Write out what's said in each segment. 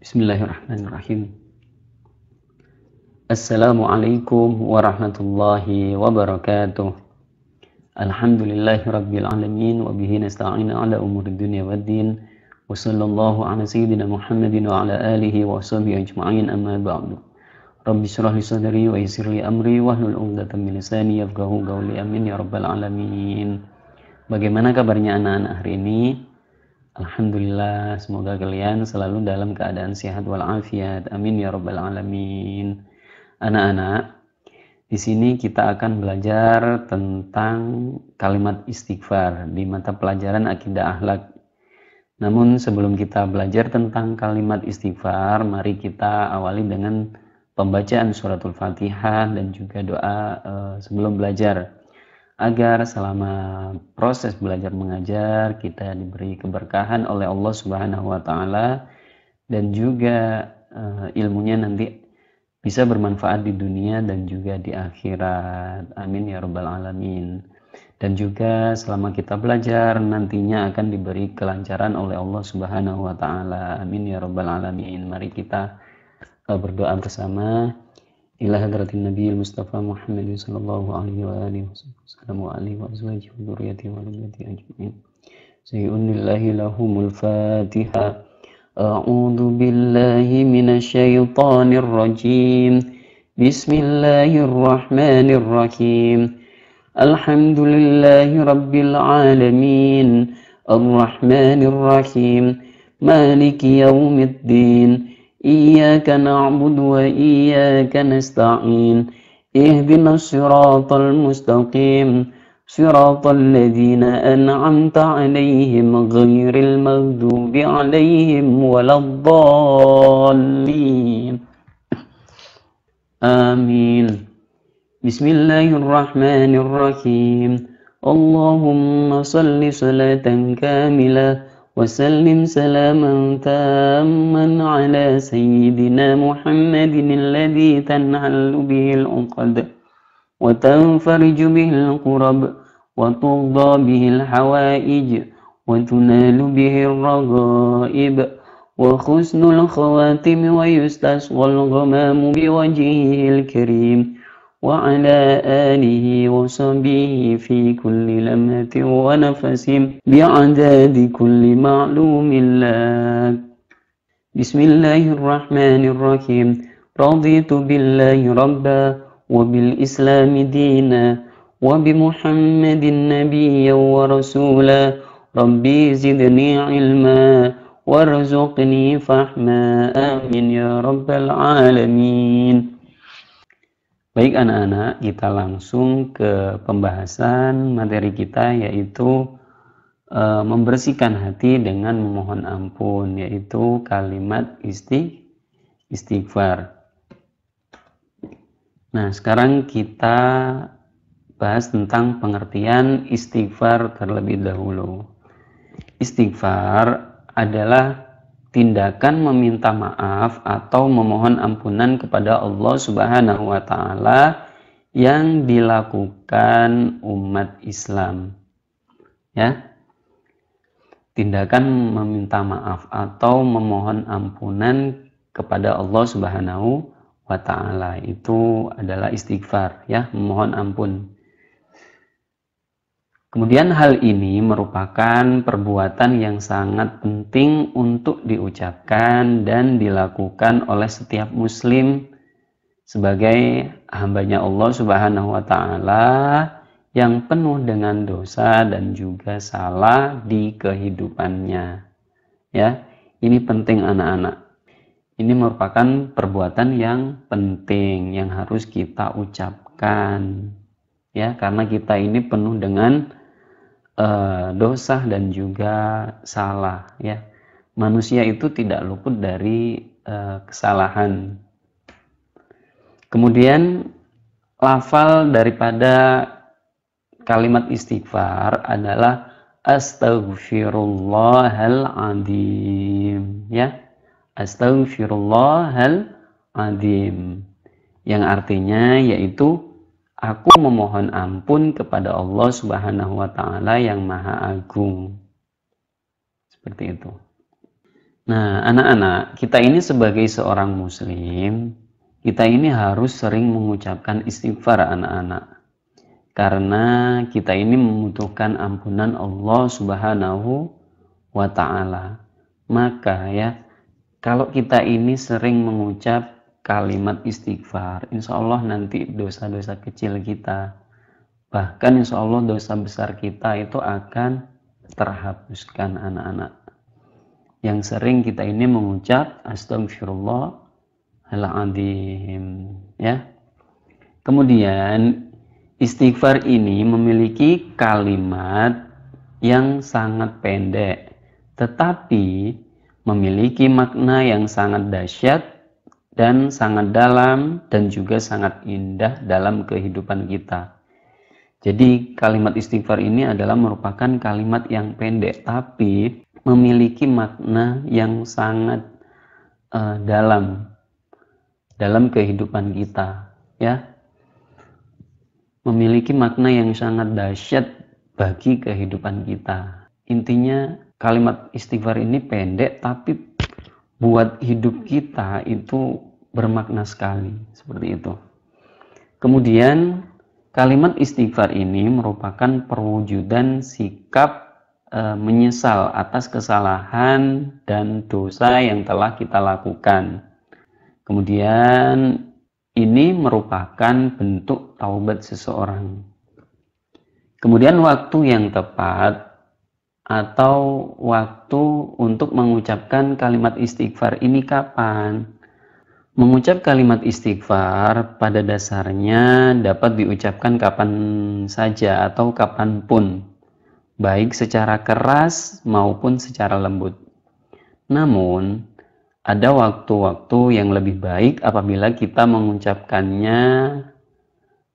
Bismillahirrahmanirrahim. Assalamualaikum warahmatullahi wabarakatuh. Alhamdulillahi rabbil alamin wa bihi ala umuri dunya waddin. Wa sallallahu ala sayyidina Muhammadin wa ala alihi wa sahbihi ajma'in amma ba'du. Rabbi syrah li sadri wa yassir li amri wa hlul 'uqdatam min lisani yafqahu qawli amin ya rabbal alamin. Bagaimana kabarnya anak-anak hari ini? Alhamdulillah, semoga kalian selalu dalam keadaan sehat walafiat. Amin ya rabbal alamin. Anak-anak, di sini kita akan belajar tentang kalimat istighfar di mata pelajaran akidah akhlak. Namun sebelum kita belajar tentang kalimat istighfar, mari kita awali dengan pembacaan suratul Fatihah dan juga doa uh, sebelum belajar agar selama proses belajar mengajar kita diberi keberkahan oleh Allah Subhanahu wa taala dan juga uh, ilmunya nanti bisa bermanfaat di dunia dan juga di akhirat. Amin ya rabbal alamin. Dan juga selama kita belajar nantinya akan diberi kelancaran oleh Allah Subhanahu wa taala. Amin ya rabbal alamin. Mari kita uh, berdoa bersama. إلى هدرة النبي المصطفى محمد صلى الله عليه وآله وسلم وعليه وأزواجه وذريته وذريته أجمعين. سيئن الله لهم الفاتحة. أعوذ بالله من الشيطان الرجيم. بسم الله الرحمن الرحيم. الحمد لله رب العالمين. الرحمن الرحيم. مالك يوم الدين. إياك نعبد وإياك نستعين. اهدنا الصراط المستقيم. صراط الذين أنعمت عليهم غير المغضوب عليهم ولا الضالين. آمين. بسم الله الرحمن الرحيم. اللهم صل صلاة كاملة وسلم سلاما تاما على سيدنا محمد الذي تنحل به العقد وتنفرج به القرب وترضى به الحوائج وتنال به الرغائب وحسن الخواتم ويستسقى الغمام بوجهه الكريم وعلى آله وصحبه في كل لمة ونفس بعداد كل معلوم لك. بسم الله الرحمن الرحيم. رضيت بالله ربا وبالإسلام دينا وبمحمد نبيا ورسولا. ربي زدني علما وارزقني فحما آمين يا رب العالمين. Baik anak-anak, kita langsung ke pembahasan materi kita yaitu e, membersihkan hati dengan memohon ampun yaitu kalimat isti, istighfar. Nah, sekarang kita bahas tentang pengertian istighfar terlebih dahulu. Istighfar adalah tindakan meminta maaf atau memohon ampunan kepada Allah Subhanahu wa taala yang dilakukan umat Islam. Ya. Tindakan meminta maaf atau memohon ampunan kepada Allah Subhanahu wa taala itu adalah istighfar ya, memohon ampun. Kemudian hal ini merupakan perbuatan yang sangat penting untuk diucapkan dan dilakukan oleh setiap muslim sebagai hambanya Allah Subhanahu wa taala yang penuh dengan dosa dan juga salah di kehidupannya. Ya, ini penting anak-anak. Ini merupakan perbuatan yang penting yang harus kita ucapkan. Ya, karena kita ini penuh dengan uh, dosa dan juga salah ya. Manusia itu tidak luput dari uh, kesalahan. Kemudian lafal daripada kalimat istighfar adalah astaghfirullahaladzim ya. Astaghfirullahaladzim yang artinya yaitu Aku memohon ampun kepada Allah Subhanahu wa taala yang Maha Agung. Seperti itu. Nah, anak-anak, kita ini sebagai seorang muslim, kita ini harus sering mengucapkan istighfar anak-anak. Karena kita ini membutuhkan ampunan Allah Subhanahu wa taala. Maka ya, kalau kita ini sering mengucap kalimat istighfar, insya Allah nanti dosa-dosa kecil kita, bahkan insya Allah dosa besar kita itu akan terhapuskan anak-anak. Yang sering kita ini mengucap astagfirullahaladzim ya. Kemudian istighfar ini memiliki kalimat yang sangat pendek tetapi memiliki makna yang sangat dahsyat dan sangat dalam dan juga sangat indah dalam kehidupan kita. Jadi kalimat istighfar ini adalah merupakan kalimat yang pendek tapi memiliki makna yang sangat uh, dalam dalam kehidupan kita ya memiliki makna yang sangat dahsyat bagi kehidupan kita intinya kalimat istighfar ini pendek tapi buat hidup kita itu bermakna sekali seperti itu kemudian kalimat istighfar ini merupakan perwujudan sikap e, menyesal atas kesalahan dan dosa yang telah kita lakukan. Kemudian ini merupakan bentuk taubat seseorang. Kemudian waktu yang tepat atau waktu untuk mengucapkan kalimat istighfar ini kapan? Mengucap kalimat istighfar pada dasarnya dapat diucapkan kapan saja atau kapan pun baik secara keras maupun secara lembut. Namun, ada waktu-waktu yang lebih baik apabila kita mengucapkannya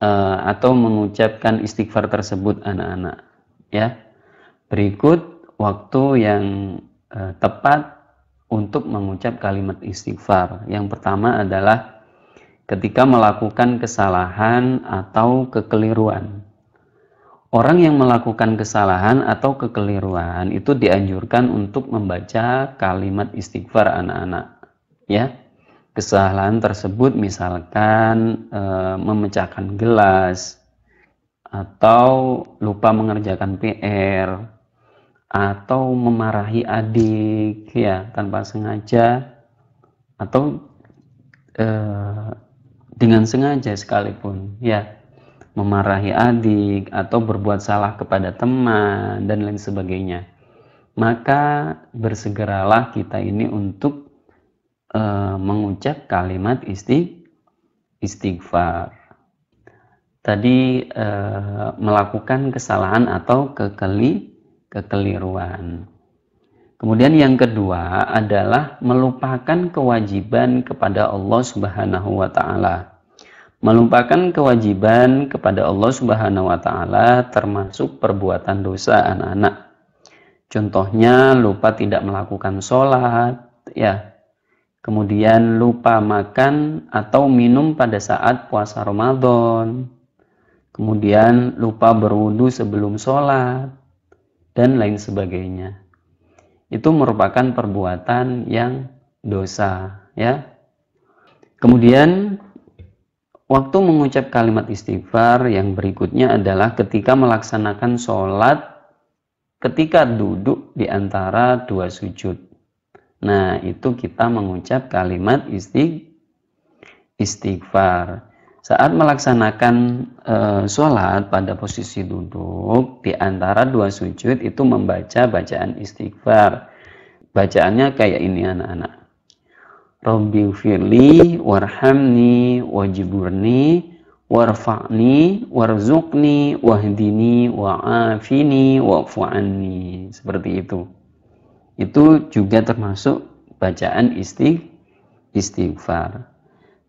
uh, atau mengucapkan istighfar tersebut anak-anak. Ya, berikut waktu yang uh, tepat untuk mengucap kalimat istighfar. Yang pertama adalah ketika melakukan kesalahan atau kekeliruan. Orang yang melakukan kesalahan atau kekeliruan itu dianjurkan untuk membaca kalimat istighfar anak-anak. Ya, kesalahan tersebut misalkan e, memecahkan gelas atau lupa mengerjakan PR atau memarahi adik ya tanpa sengaja atau e, dengan sengaja sekalipun ya memarahi adik atau berbuat salah kepada teman dan lain sebagainya. Maka bersegeralah kita ini untuk uh, mengucap kalimat isti, istighfar. Tadi uh, melakukan kesalahan atau kekeli kekeliruan Kemudian yang kedua adalah melupakan kewajiban kepada Allah Subhanahu wa taala melupakan kewajiban kepada Allah Subhanahu wa taala termasuk perbuatan dosa anak-anak. Contohnya lupa tidak melakukan sholat, ya. Kemudian lupa makan atau minum pada saat puasa Ramadan. Kemudian lupa berwudu sebelum sholat dan lain sebagainya. Itu merupakan perbuatan yang dosa, ya. Kemudian Waktu mengucap kalimat istighfar yang berikutnya adalah ketika melaksanakan sholat ketika duduk di antara dua sujud. Nah, itu kita mengucap kalimat istighfar. Saat melaksanakan e, sholat pada posisi duduk di antara dua sujud itu membaca bacaan istighfar. Bacaannya kayak ini anak-anak. Rabbi firli warhamni wajiburni warfa'ni warzuqni wahdini wa'afini wa'fu'anni seperti itu itu juga termasuk bacaan istighfar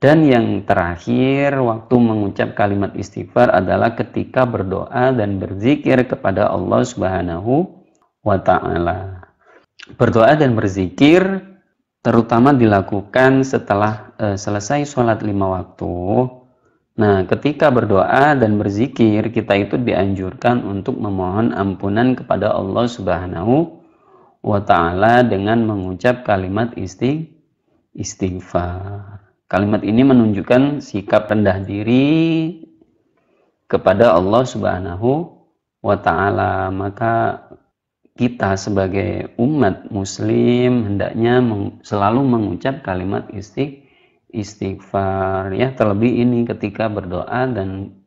dan yang terakhir waktu mengucap kalimat istighfar adalah ketika berdoa dan berzikir kepada Allah Subhanahu wa taala. Berdoa dan berzikir terutama dilakukan setelah e, selesai sholat lima waktu. Nah, ketika berdoa dan berzikir, kita itu dianjurkan untuk memohon ampunan kepada Allah Subhanahu wa taala dengan mengucap kalimat isti istighfar. Kalimat ini menunjukkan sikap rendah diri kepada Allah Subhanahu wa taala. Maka kita sebagai umat muslim hendaknya selalu mengucap kalimat istig, istighfar ya terlebih ini ketika berdoa dan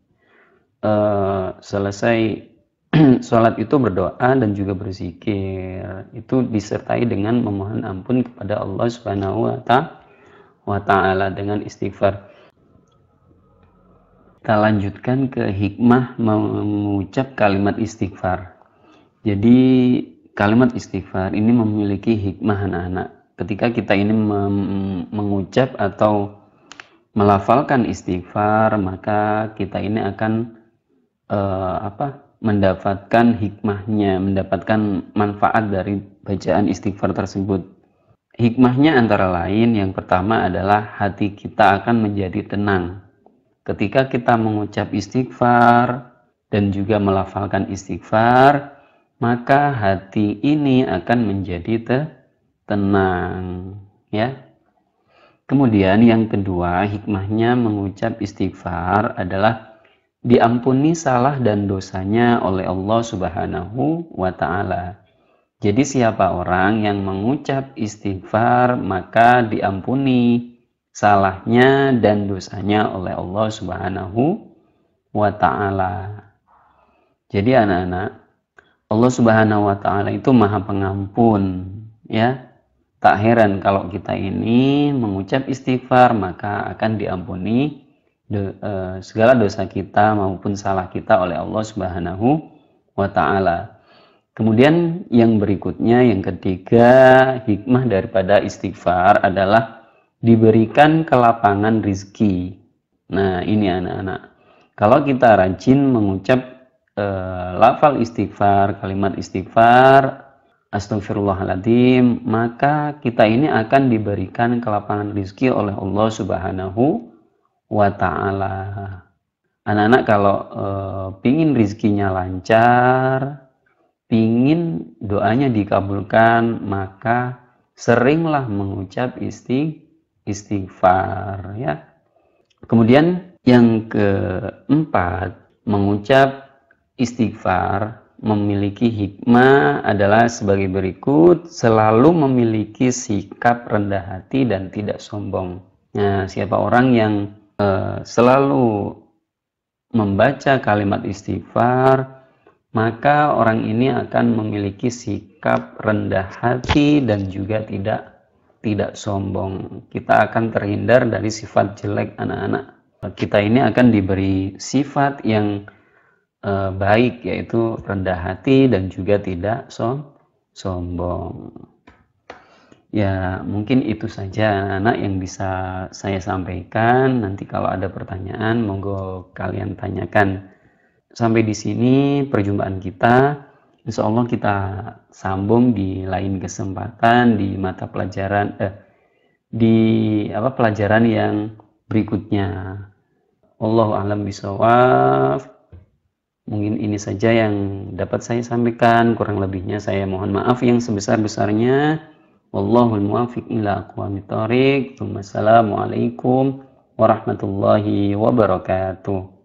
uh, selesai sholat itu berdoa dan juga berzikir itu disertai dengan memohon ampun kepada Allah Subhanahu wa taala dengan istighfar. Kita lanjutkan ke hikmah mengucap kalimat istighfar. Jadi kalimat istighfar ini memiliki hikmah anak-anak. Ketika kita ini mengucap atau melafalkan istighfar, maka kita ini akan uh, apa? mendapatkan hikmahnya, mendapatkan manfaat dari bacaan istighfar tersebut. Hikmahnya antara lain yang pertama adalah hati kita akan menjadi tenang. Ketika kita mengucap istighfar dan juga melafalkan istighfar, maka hati ini akan menjadi te tenang ya kemudian yang kedua hikmahnya mengucap istighfar adalah diampuni salah dan dosanya oleh Allah Subhanahu wa taala jadi siapa orang yang mengucap istighfar maka diampuni salahnya dan dosanya oleh Allah Subhanahu wa taala jadi anak-anak Allah Subhanahu wa taala itu Maha Pengampun, ya. Tak heran kalau kita ini mengucap istighfar maka akan diampuni uh, segala dosa kita maupun salah kita oleh Allah Subhanahu wa taala. Kemudian yang berikutnya yang ketiga hikmah daripada istighfar adalah diberikan kelapangan rizki. Nah ini anak-anak. Kalau kita rajin mengucap uh, lafal istighfar, kalimat istighfar, astagfirullahaladzim, maka kita ini akan diberikan kelapangan rizki oleh Allah Subhanahu wa Ta'ala. Anak-anak kalau uh, pingin rizkinya lancar, pingin doanya dikabulkan, maka seringlah mengucap isti, istighfar ya. Kemudian yang keempat, mengucap istighfar memiliki hikmah adalah sebagai berikut selalu memiliki sikap rendah hati dan tidak sombong. Nah, siapa orang yang uh, selalu membaca kalimat istighfar, maka orang ini akan memiliki sikap rendah hati dan juga tidak tidak sombong. Kita akan terhindar dari sifat jelek anak-anak. Kita ini akan diberi sifat yang uh, baik yaitu rendah hati dan juga tidak som sombong. Ya, mungkin itu saja anak yang bisa saya sampaikan. Nanti kalau ada pertanyaan, monggo kalian tanyakan. Sampai di sini perjumpaan kita. Insya Allah kita sambung di lain kesempatan di mata pelajaran eh, di apa pelajaran yang berikutnya. Allah alam bisawab. Mungkin ini saja yang dapat saya sampaikan. Kurang lebihnya saya mohon maaf yang sebesar-besarnya. Wallahul muwafiq ila aqwamit thoriq. Wassalamualaikum warahmatullahi wabarakatuh.